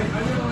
I, I don't know.